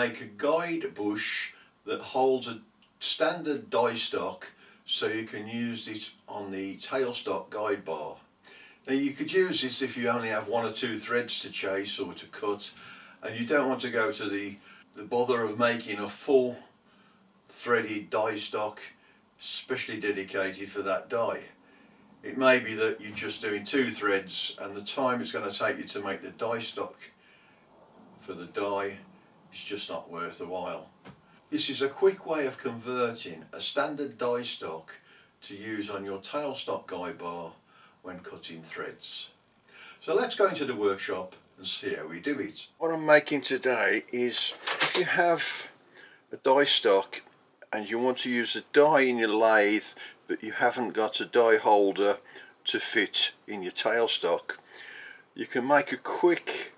make a guide bush that holds a standard die stock so you can use this on the tailstock guide bar. Now you could use this if you only have one or two threads to chase or to cut and you don't want to go to the, the bother of making a full threaded die stock specially dedicated for that die. It may be that you're just doing two threads and the time it's going to take you to make the die stock for the die is just not worth the while. This is a quick way of converting a standard die stock to use on your tailstock guide bar when cutting threads. So let's go into the workshop and see how we do it. What I'm making today is if you have a die stock and you want to use a die in your lathe but you haven't got a die holder to fit in your tailstock you can make a quick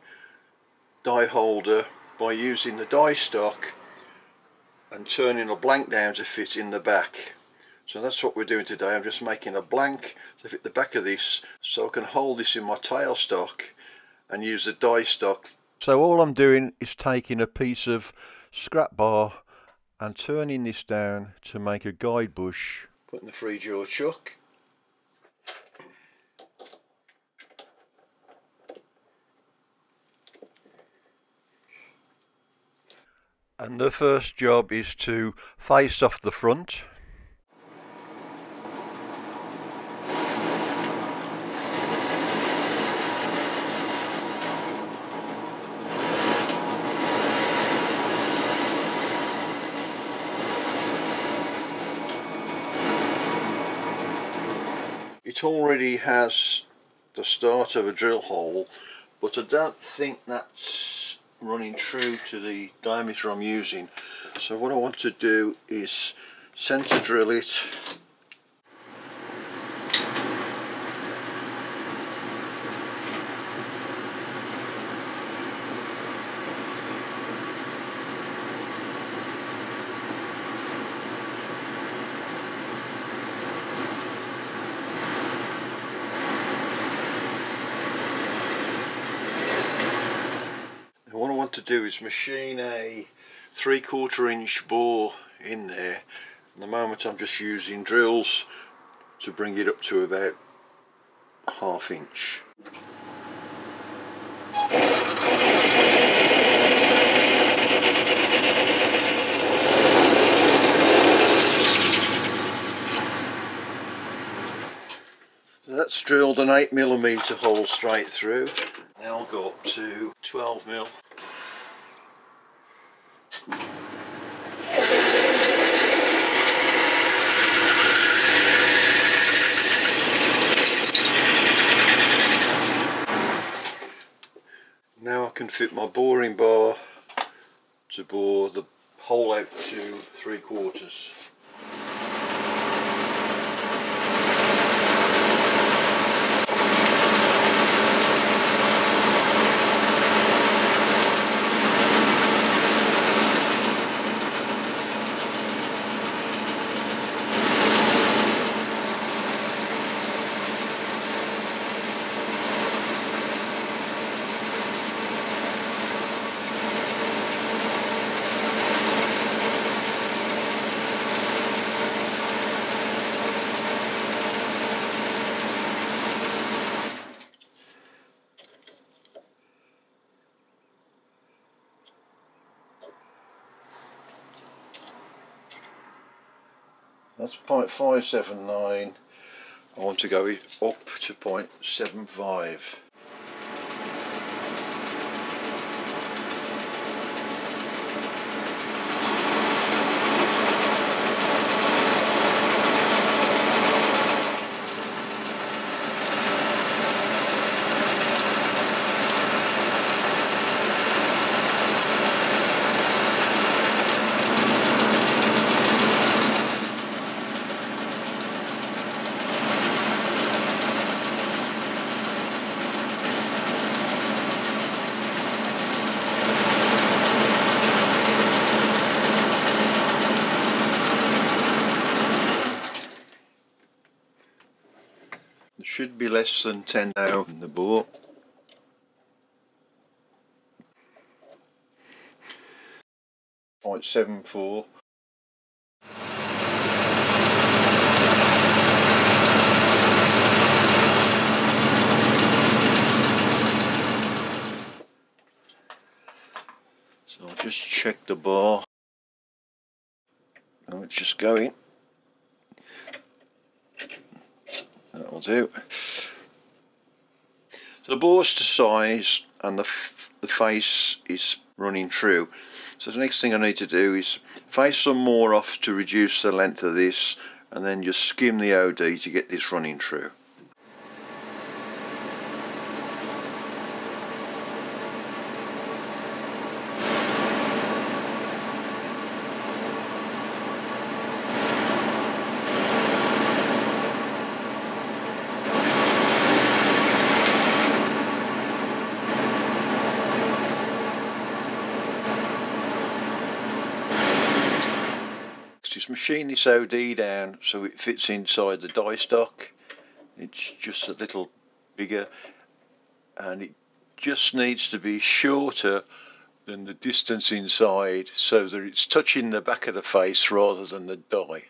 die holder by using the die stock and turning a blank down to fit in the back so that's what we're doing today I'm just making a blank to fit the back of this so I can hold this in my tailstock and use the die stock so all I'm doing is taking a piece of scrap bar and turning this down to make a guide bush. Putting the three jaw chuck. And the first job is to face off the front. It already has the start of a drill hole but I don't think that's running true to the diameter I'm using. So what I want to do is center drill it to do is machine a three quarter inch bore in there. At the moment I'm just using drills to bring it up to about half inch. That's drilled an 8mm hole straight through. Now I'll go up to 12mm can fit my boring bar to bore the hole out to three quarters. That's 0.579 I want to go up to 0.75 should be less than 10 now in the boat 0.74 So I'll just check the bar. Oh, it's just going. That'll do. So the bore's to size and the, the face is running true. So the next thing I need to do is face some more off to reduce the length of this and then just skim the OD to get this running true. just machine this OD down so it fits inside the die stock. It's just a little bigger and it just needs to be shorter than the distance inside so that it's touching the back of the face rather than the die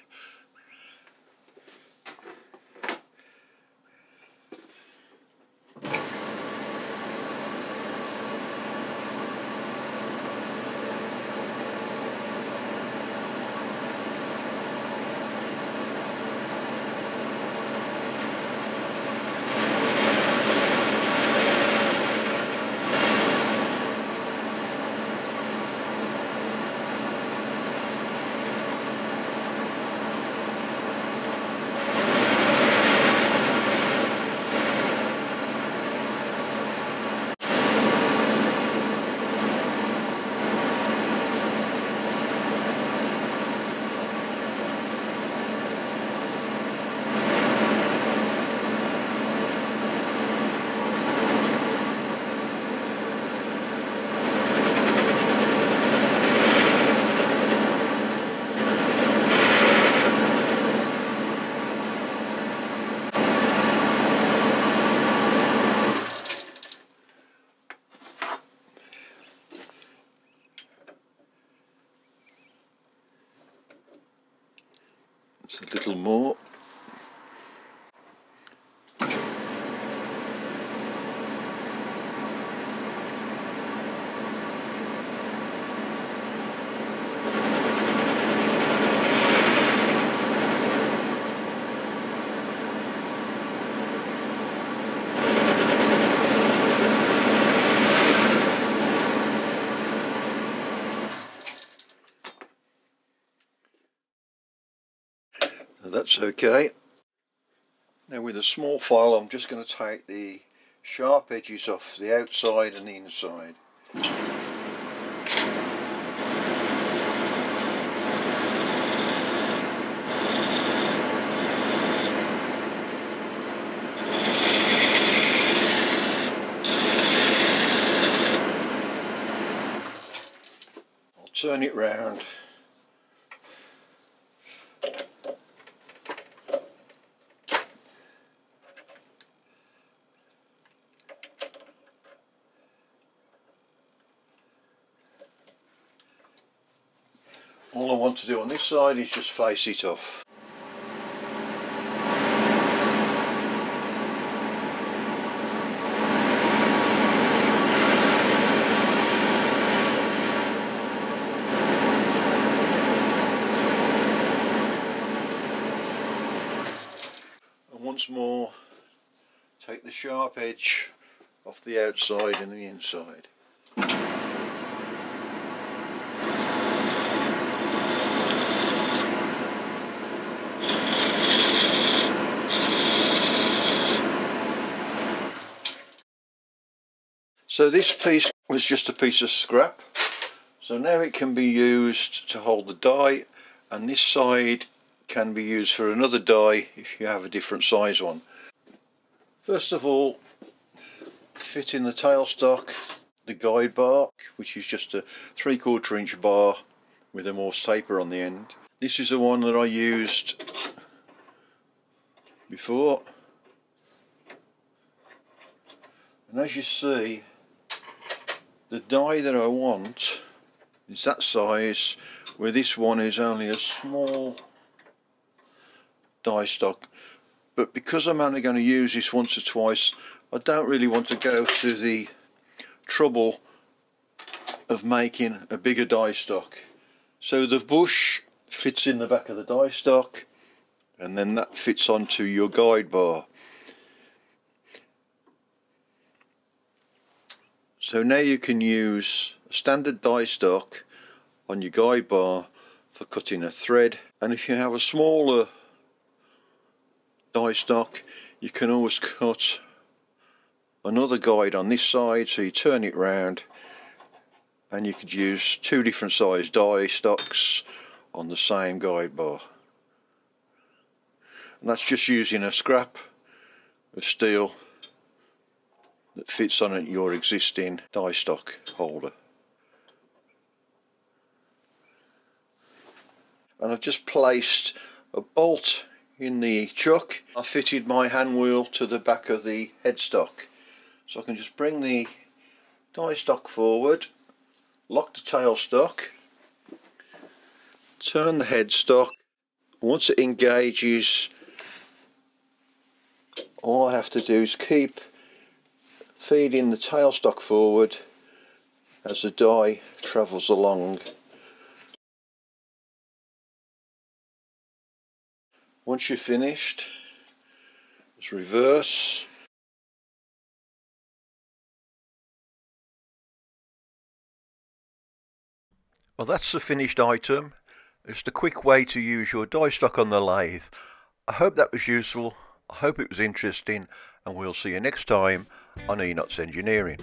A little more. That's okay. Now with a small file I'm just going to take the sharp edges off the outside and the inside. I'll turn it round all I want to do on this side is just face it off. And once more take the sharp edge off the outside and the inside. So this piece was just a piece of scrap. So now it can be used to hold the die and this side can be used for another die if you have a different size one. First of all, fit in the tailstock the guide bar, which is just a three quarter inch bar with a Morse taper on the end. This is the one that I used before. And as you see, the die that I want is that size where this one is only a small die stock. But because I'm only going to use this once or twice I don't really want to go to the trouble of making a bigger die stock. So the bush fits in the back of the die stock and then that fits onto your guide bar so now you can use a standard die stock on your guide bar for cutting a thread. And if you have a smaller die stock you can always cut another guide on this side. So you turn it round and you could use two different size die stocks on the same guide bar. And that's just using a scrap of steel that fits on your existing die stock holder. And I've just placed a bolt in the chuck. I fitted my hand wheel to the back of the headstock. So I can just bring the die stock forward lock the tailstock turn the headstock. Once it engages all I have to do is keep feeding the tailstock forward as the die travels along Once you're finished, just reverse. Well that's the finished item. It's a quick way to use your die stock on the lathe. I hope that was useful, I hope it was interesting and we'll see you next time on Enots Engineering.